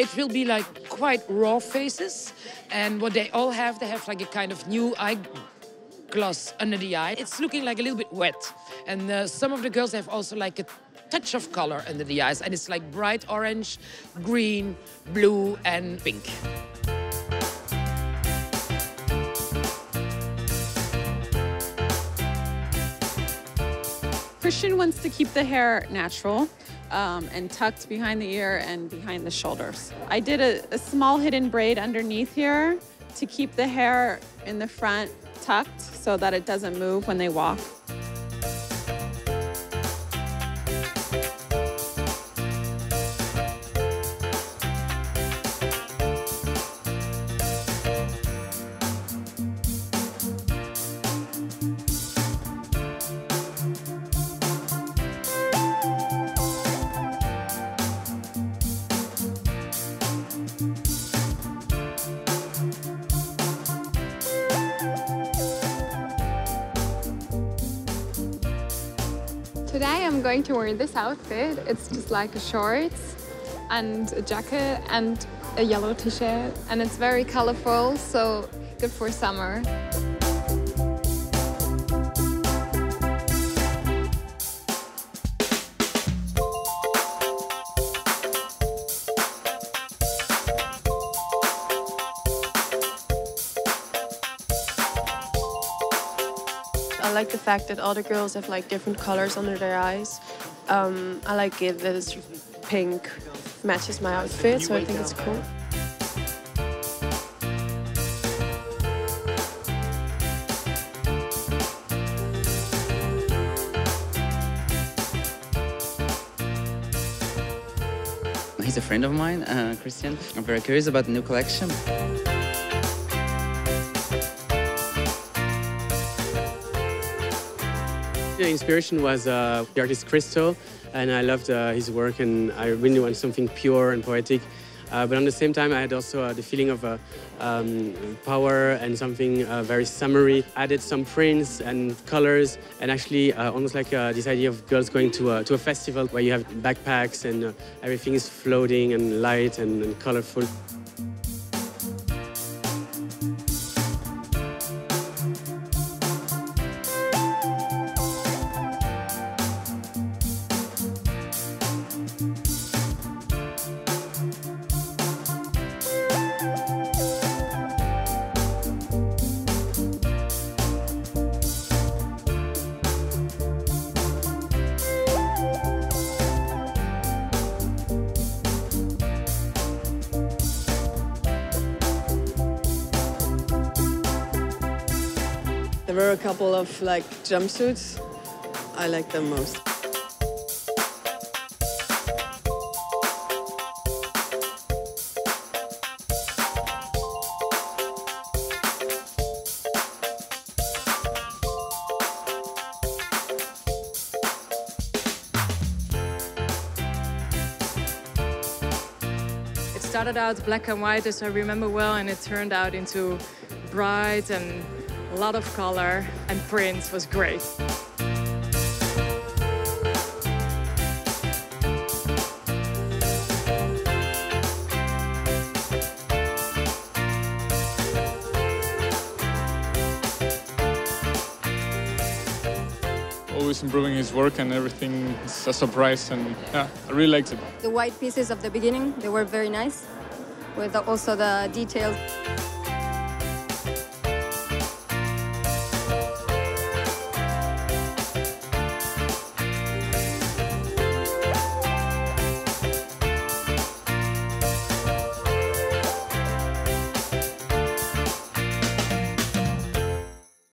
It will be like quite raw faces. And what they all have, they have like a kind of new eye gloss under the eye. It's looking like a little bit wet. And uh, some of the girls have also like a touch of color under the eyes. And it's like bright orange, green, blue, and pink. Christian wants to keep the hair natural um, and tucked behind the ear and behind the shoulders. I did a, a small hidden braid underneath here to keep the hair in the front tucked so that it doesn't move when they walk. Today I'm going to wear this outfit. It's just like a shorts and a jacket and a yellow t-shirt and it's very colorful, so good for summer. I like the fact that all the girls have like different colors under their eyes. Um, I like it that it's pink, matches my outfit, so I think it's cool. He's a friend of mine, uh, Christian. I'm very curious about the new collection. The inspiration was uh, the artist Crystal, and I loved uh, his work, and I really want something pure and poetic. Uh, but at the same time, I had also uh, the feeling of uh, um, power and something uh, very summery. Added some prints and colors, and actually almost like this idea of girls going to a, to a festival where you have backpacks and everything is floating and light and, and colorful. There were a couple of like jumpsuits. I like them most. It started out black and white, as I remember well, and it turned out into bright and a lot of color, and print was great. always improving his work and everything is a surprise and yeah, I really liked it. The white pieces of the beginning, they were very nice, with also the details.